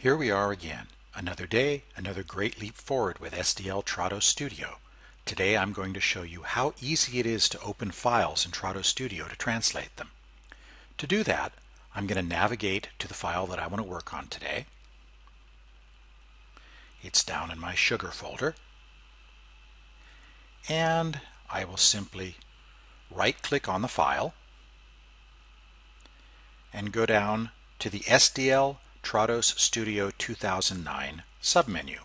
Here we are again. Another day, another great leap forward with SDL Trados Studio. Today I'm going to show you how easy it is to open files in Trados Studio to translate them. To do that, I'm going to navigate to the file that I want to work on today. It's down in my sugar folder. And I will simply right click on the file and go down to the SDL Trados Studio 2009 submenu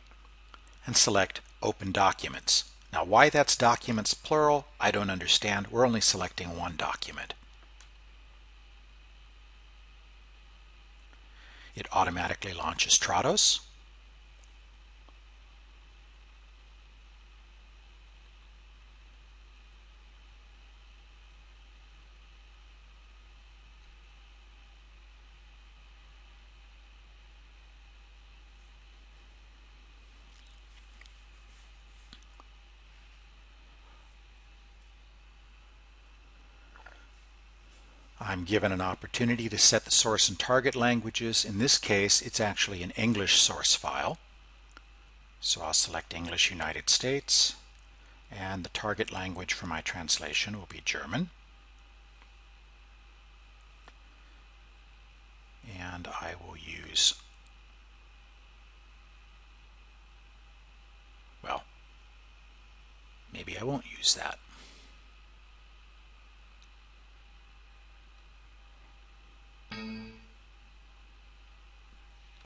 and select Open Documents. Now why that's documents plural, I don't understand. We're only selecting one document. It automatically launches Trados. I'm given an opportunity to set the source and target languages. In this case, it's actually an English source file. So I'll select English United States, and the target language for my translation will be German. And I will use, well, maybe I won't use that.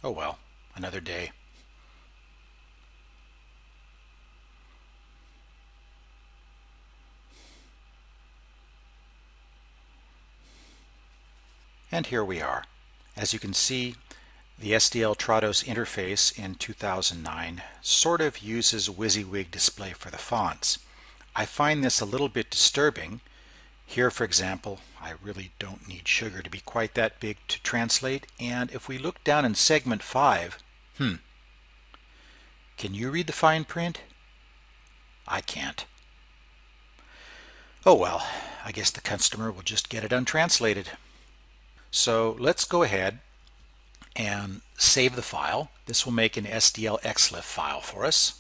Oh well, another day. And here we are. As you can see, the SDL Trados interface in 2009 sort of uses WYSIWYG display for the fonts. I find this a little bit disturbing here, for example, I really don't need sugar to be quite that big to translate. And if we look down in segment 5, hmm, can you read the fine print? I can't. Oh well, I guess the customer will just get it untranslated. So let's go ahead and save the file. This will make an SDL XLIFF file for us.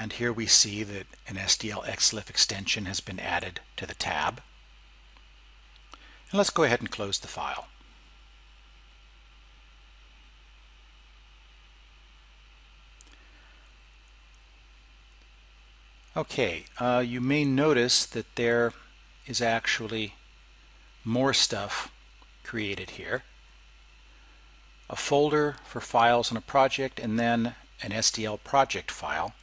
And here we see that an SDL XLIFF extension has been added to the tab. And let's go ahead and close the file. Okay, uh, you may notice that there is actually more stuff created here. A folder for files in a project and then an SDL project file.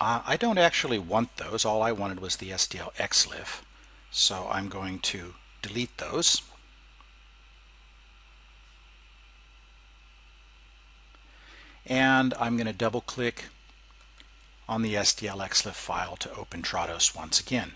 Uh, I don't actually want those. All I wanted was the SDL XLIFF. So I'm going to delete those. And I'm going to double click on the SDL XLIFF file to open Trados once again.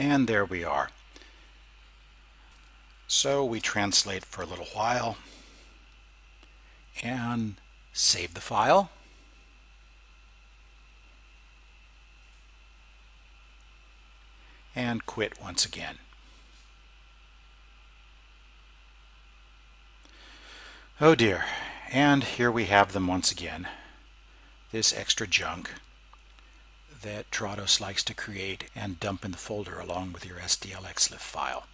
And there we are. So we translate for a little while and save the file. And quit once again. Oh dear. And here we have them once again. This extra junk that Trados likes to create and dump in the folder along with your SDLXLIFF file.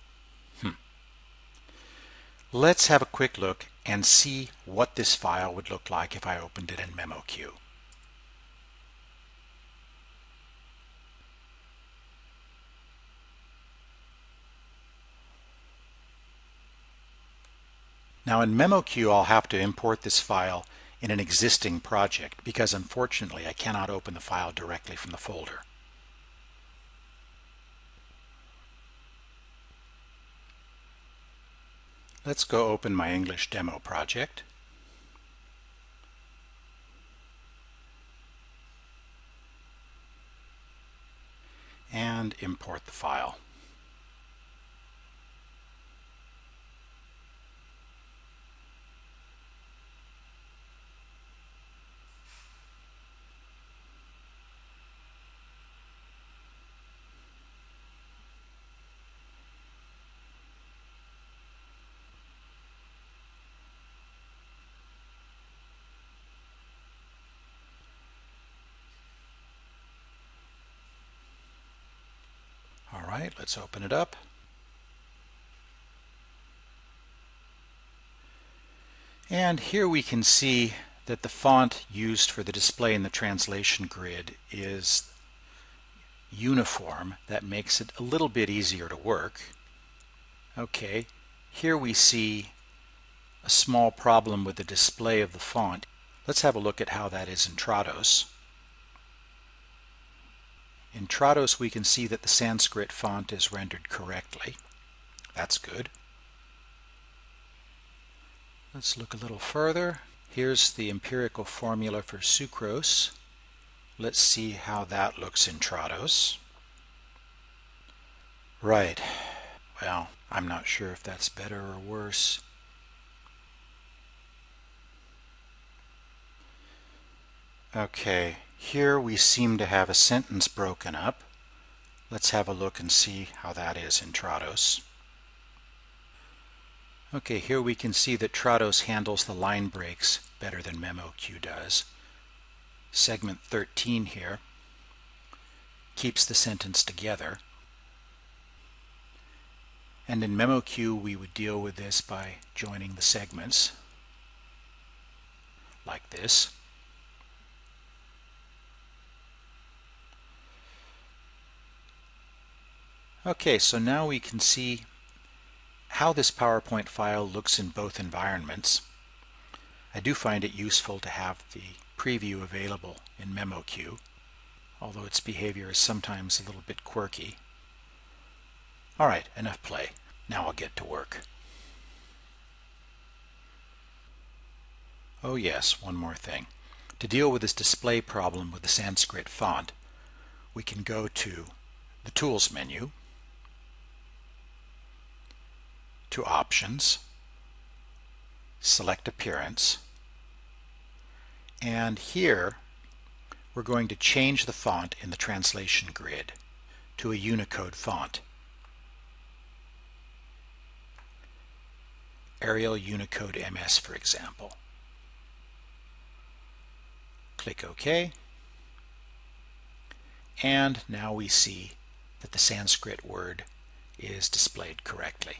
Hmm. Let's have a quick look and see what this file would look like if I opened it in MemoQ. Now in MemoQ I'll have to import this file in an existing project because unfortunately I cannot open the file directly from the folder. Let's go open my English demo project. and import the file. Right, let's open it up. And here we can see that the font used for the display in the translation grid is uniform. That makes it a little bit easier to work. Okay, here we see a small problem with the display of the font. Let's have a look at how that is in Trados. In Trados we can see that the Sanskrit font is rendered correctly. That's good. Let's look a little further. Here's the empirical formula for sucrose. Let's see how that looks in Trados. Right. Well, I'm not sure if that's better or worse. Okay, here we seem to have a sentence broken up. Let's have a look and see how that is in Trados. Okay, here we can see that Trados handles the line breaks better than MemoQ does. Segment 13 here keeps the sentence together. And in MemoQ we would deal with this by joining the segments like this. Okay, so now we can see how this PowerPoint file looks in both environments. I do find it useful to have the preview available in MemoQ, although its behavior is sometimes a little bit quirky. Alright, enough play. Now I'll get to work. Oh yes, one more thing. To deal with this display problem with the Sanskrit font, we can go to the Tools menu, to Options, select Appearance, and here we're going to change the font in the translation grid to a Unicode font. Arial Unicode MS for example. Click OK and now we see that the Sanskrit word is displayed correctly.